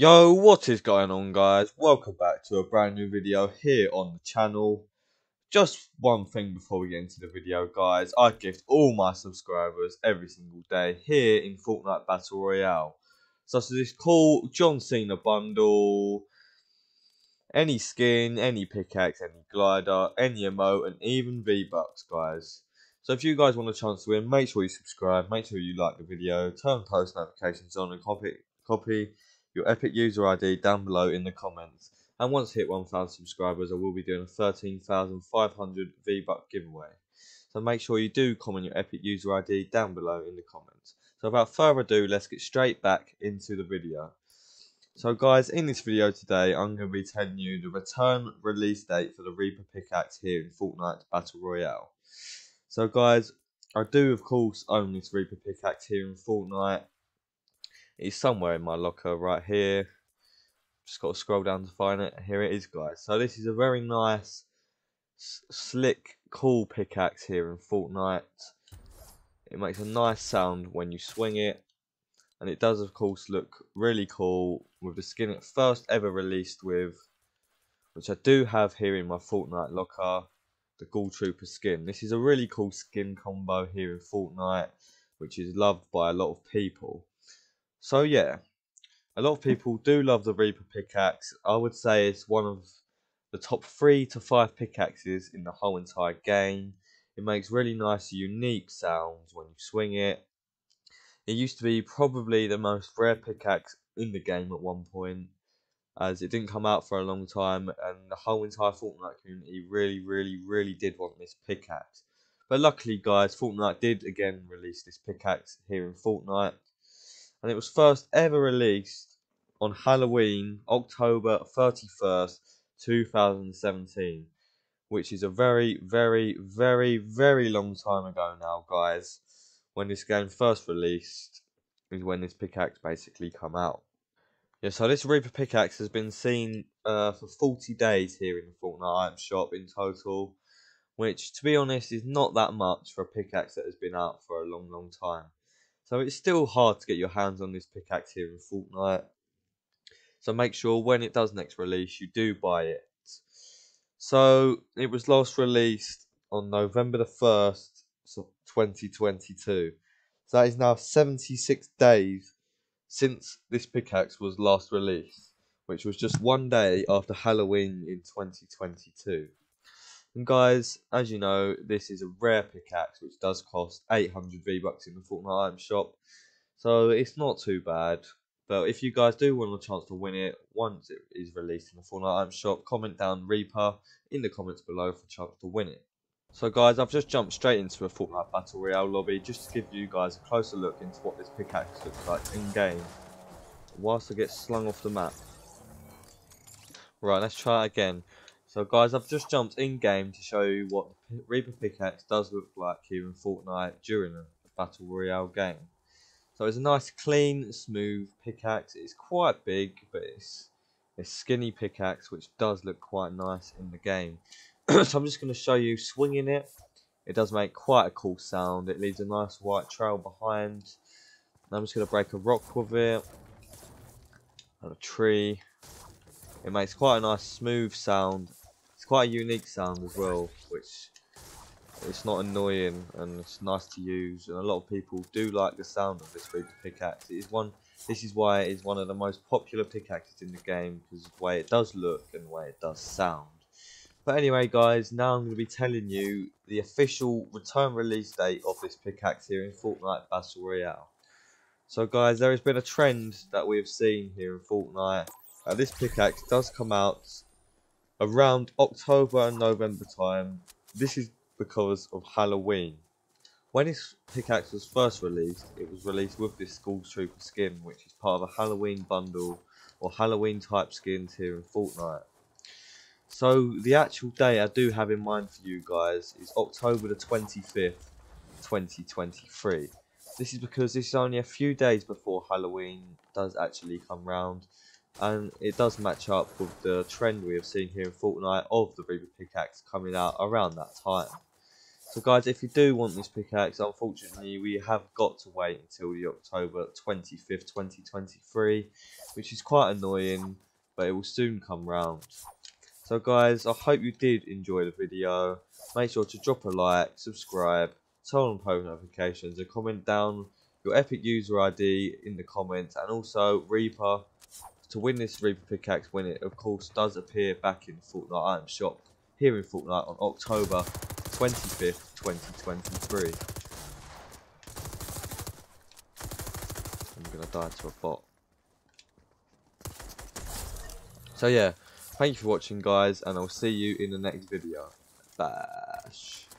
Yo, what is going on guys? Welcome back to a brand new video here on the channel. Just one thing before we get into the video guys, I gift all my subscribers every single day here in Fortnite Battle Royale. Such as this cool John Cena bundle, any skin, any pickaxe, any glider, any emote and even V-Bucks guys. So if you guys want a chance to win, make sure you subscribe, make sure you like the video, turn post notifications on and copy, copy your epic user ID down below in the comments. And once hit 1000 subscribers, I will be doing a 13,500 V-Buck giveaway. So make sure you do comment your epic user ID down below in the comments. So without further ado, let's get straight back into the video. So guys, in this video today, I'm going to be telling you the return release date for the Reaper pickaxe here in Fortnite Battle Royale. So guys, I do of course own this Reaper pickaxe here in Fortnite. It's somewhere in my locker right here. Just got to scroll down to find it. Here it is guys. So this is a very nice, slick, cool pickaxe here in Fortnite. It makes a nice sound when you swing it. And it does of course look really cool with the skin it first ever released with. Which I do have here in my Fortnite locker the Ghoul Trooper skin. This is a really cool skin combo here in Fortnite, which is loved by a lot of people. So yeah, a lot of people do love the Reaper pickaxe. I would say it's one of the top three to five pickaxes in the whole entire game. It makes really nice, unique sounds when you swing it. It used to be probably the most rare pickaxe in the game at one point as it didn't come out for a long time, and the whole entire Fortnite community really, really, really did want this pickaxe. But luckily, guys, Fortnite did again release this pickaxe here in Fortnite, and it was first ever released on Halloween, October 31st, 2017, which is a very, very, very, very long time ago now, guys. When this game first released, is when this pickaxe basically come out. Yeah, so this Reaper pickaxe has been seen uh, for 40 days here in the Fortnite item shop in total, which, to be honest, is not that much for a pickaxe that has been out for a long, long time. So it's still hard to get your hands on this pickaxe here in Fortnite. So make sure when it does next release, you do buy it. So it was last released on November the 1st, 2022. So that is now 76 days since this pickaxe was last released, which was just one day after Halloween in 2022. And guys, as you know, this is a rare pickaxe which does cost 800 V-Bucks in the Fortnite item shop. So it's not too bad. But if you guys do want a chance to win it once it is released in the Fortnite item shop, comment down Reaper in the comments below for a chance to win it. So guys, I've just jumped straight into a Fortnite Battle Royale lobby just to give you guys a closer look into what this pickaxe looks like in game. Whilst I get slung off the map. Right, let's try it again. So guys, I've just jumped in game to show you what Reaper pickaxe does look like here in Fortnite during a Battle Royale game. So it's a nice clean, smooth pickaxe. It's quite big, but it's a skinny pickaxe which does look quite nice in the game. so I'm just going to show you swinging it. It does make quite a cool sound. It leaves a nice white trail behind. And I'm just going to break a rock with it. And a tree. It makes quite a nice smooth sound. Quite a unique sound as well, which it's not annoying and it's nice to use. And a lot of people do like the sound of this Reaper pickaxe. It is one. This is why it is one of the most popular pickaxes in the game because of the way it does look and the way it does sound. But anyway, guys, now I'm going to be telling you the official return release date of this pickaxe here in Fortnite Battle Royale. So, guys, there has been a trend that we have seen here in Fortnite. Uh, this pickaxe does come out around October and November time. This is because of Halloween. When this pickaxe was first released, it was released with this Ghoul Trooper skin, which is part of a Halloween bundle or Halloween type skins here in Fortnite. So the actual day I do have in mind for you guys is October the 25th, 2023. This is because this is only a few days before Halloween does actually come round. And it does match up with the trend we have seen here in Fortnite of the Reaper Pickaxe coming out around that time. So guys, if you do want this pickaxe, unfortunately we have got to wait until the October 25th, 2023, which is quite annoying, but it will soon come round. So guys, I hope you did enjoy the video. Make sure to drop a like, subscribe, turn on post notifications, and comment down your epic user ID in the comments, and also Reaper to win this Reaper pickaxe when it of course does appear back in Fortnite Item Shop here in Fortnite on October 25th, 2023. I'm gonna die to a bot. So yeah, thank you for watching guys, and I'll see you in the next video. Bash.